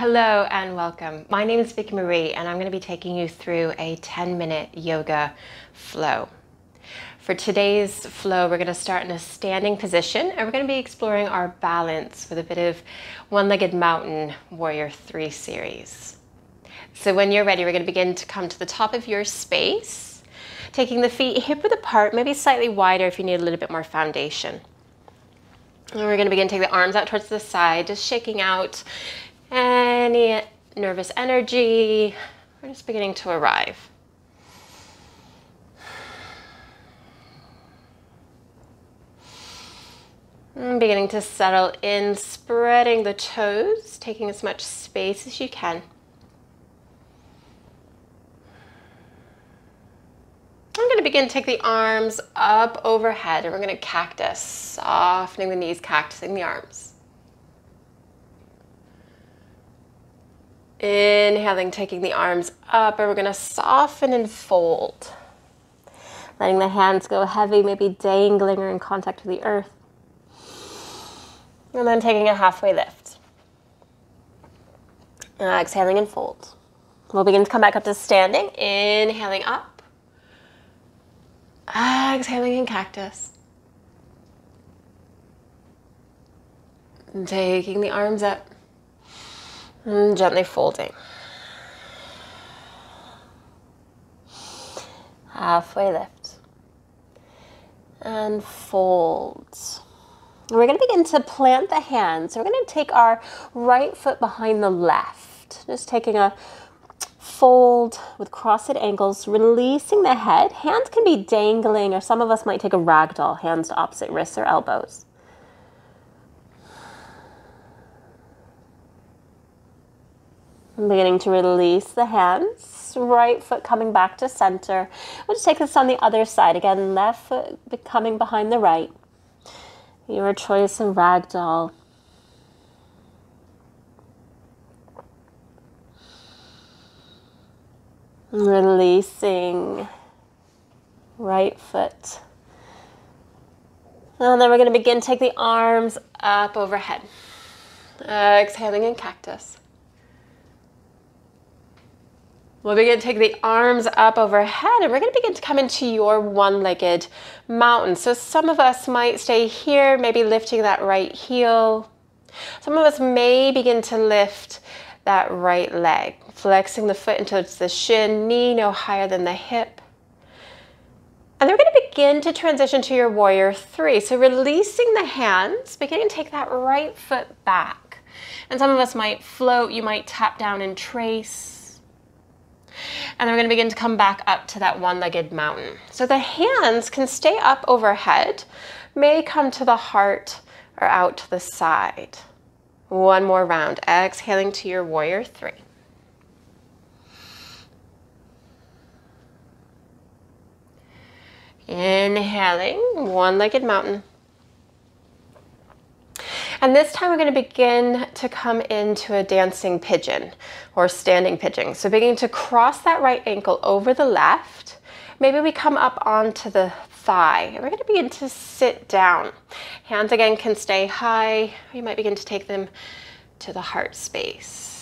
Hello and welcome. My name is Vickie-Marie and I'm going to be taking you through a 10 minute yoga flow. For today's flow, we're going to start in a standing position and we're going to be exploring our balance with a bit of one-legged mountain warrior three series. So when you're ready, we're going to begin to come to the top of your space, taking the feet hip width apart, maybe slightly wider if you need a little bit more foundation. And we're going to begin to take the arms out towards the side, just shaking out any nervous energy. We're just beginning to arrive. And beginning to settle in, spreading the toes, taking as much space as you can. I'm going to begin to take the arms up overhead and we're going to cactus, softening the knees, cactusing the arms. Inhaling, taking the arms up, and we're going to soften and fold. Letting the hands go heavy, maybe dangling or in contact with the earth. And then taking a halfway lift. Uh, exhaling and fold. We'll begin to come back up to standing. Inhaling up. Exhaling in cactus. And taking the arms up. And gently folding. Halfway lift. And fold. We're going to begin to plant the hands. So we're going to take our right foot behind the left. Just taking a fold with crossed ankles, releasing the head. Hands can be dangling, or some of us might take a ragdoll, hands to opposite wrists or elbows. I'm beginning to release the hands. Right foot coming back to center. We'll just take this on the other side. Again, left foot coming behind the right. Your choice of ragdoll. Releasing right foot. And then we're going to begin take the arms up overhead. exhaling in cactus. We'll begin to take the arms up overhead and we're going to begin to come into your one-legged mountain. So some of us might stay here, maybe lifting that right heel. Some of us may begin to lift that right leg, flexing the foot into the shin, knee no higher than the hip. And then we're going to begin to transition to your warrior three. So releasing the hands, beginning to take that right foot back. And some of us might float, you might tap down and trace. And we're going to begin to come back up to that one-legged mountain. So the hands can stay up overhead, may come to the heart or out to the side. One more round, exhaling to your warrior three. Inhaling, one-legged mountain. And this time we're going to begin to come into a dancing pigeon or standing pigeon. So beginning to cross that right ankle over the left. Maybe we come up onto the thigh. We're going to begin to sit down. Hands again can stay high. You might begin to take them to the heart space.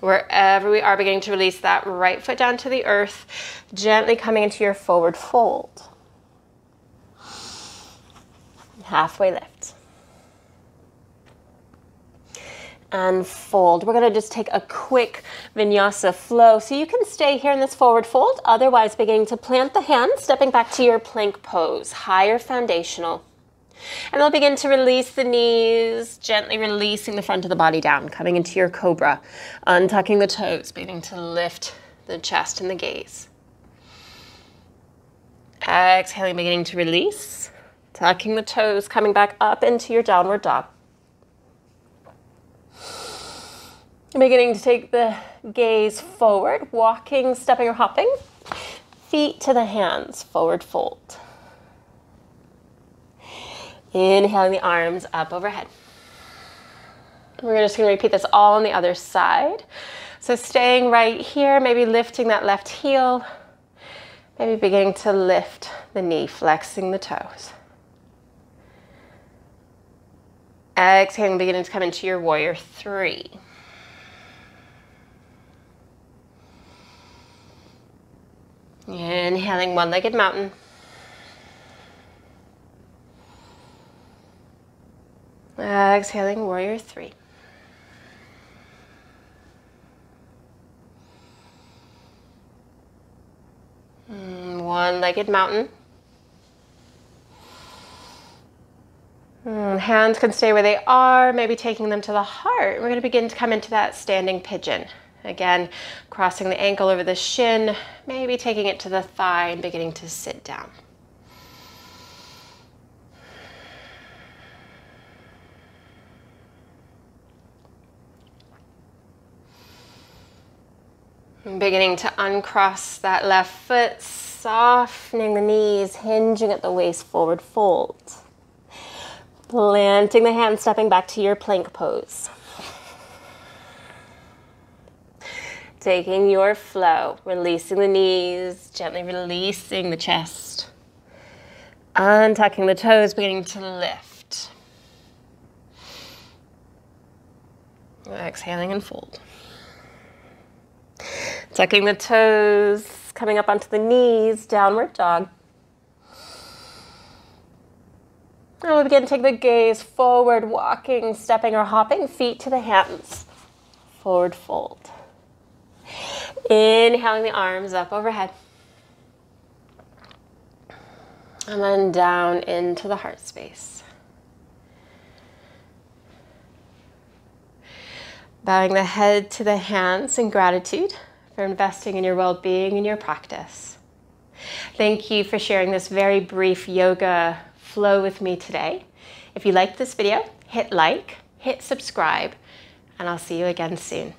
Wherever we are beginning to release that right foot down to the earth, gently coming into your forward fold. Halfway lift. And fold. We're going to just take a quick vinyasa flow. So you can stay here in this forward fold, otherwise beginning to plant the hand, stepping back to your plank pose, higher foundational. And they'll begin to release the knees, gently releasing the front of the body down, coming into your cobra, untucking the toes, beginning to lift the chest and the gaze. Exhaling, beginning to release, tucking the toes, coming back up into your downward dog. Beginning to take the gaze forward, walking, stepping or hopping. Feet to the hands, forward fold. Inhaling the arms up overhead. We're just gonna repeat this all on the other side. So staying right here, maybe lifting that left heel, maybe beginning to lift the knee, flexing the toes. Exhaling, beginning to come into your warrior three. Inhaling one-legged mountain. Exhaling warrior three. Mm, one-legged mountain. Mm, hands can stay where they are, maybe taking them to the heart. We're going to begin to come into that standing pigeon. Again, crossing the ankle over the shin, maybe taking it to the thigh and beginning to sit down. Beginning to uncross that left foot, softening the knees, hinging at the waist, forward fold. Planting the hands, stepping back to your plank pose. Taking your flow, releasing the knees, gently releasing the chest. Untucking the toes, beginning to lift. Exhaling and fold. Tucking the toes, coming up onto the knees, downward dog. And we'll begin to take the gaze forward, walking, stepping, or hopping feet to the hands. Forward fold. Inhaling the arms up overhead. And then down into the heart space. Bowing the head to the hands in gratitude for investing in your well being and your practice. Thank you for sharing this very brief yoga flow with me today. If you liked this video, hit like, hit subscribe, and I'll see you again soon.